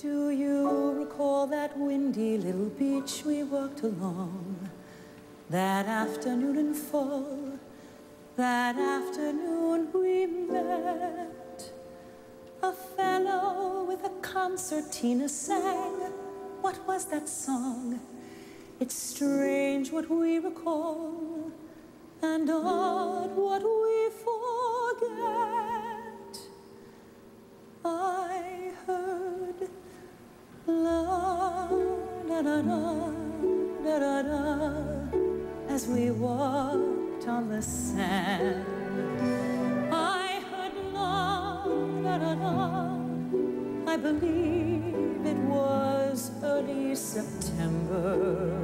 Do you recall that windy little beach we walked along? That afternoon in fall, that afternoon we met. A fellow with a concertina sang. What was that song? It's strange what we recall, and odd what we as we walked on the sand. I heard da da da. I believe it was early September.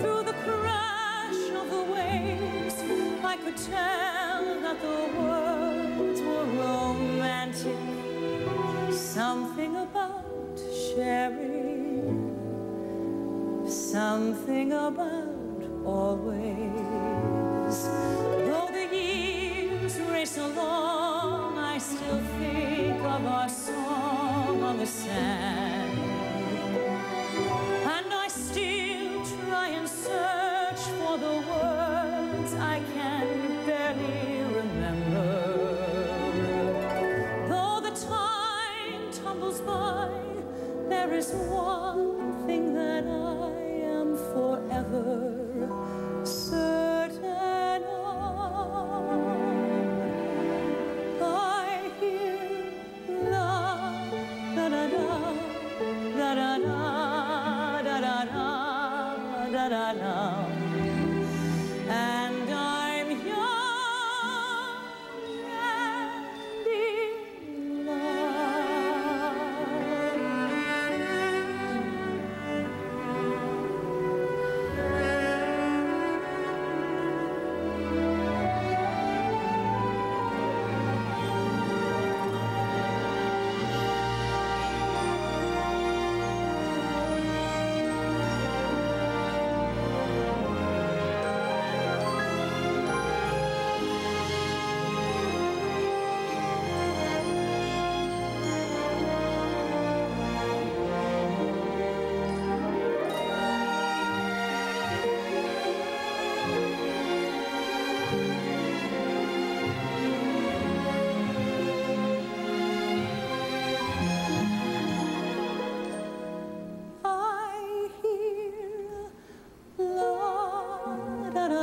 Through the crash of the waves, I could tell that the words were romantic. Something about sharing, something about always. Though the years race along, I still think of our song on the sand. There is one thing that I am forever certain of. I hear la da da da da da da da da da da da.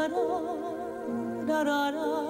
da da da da da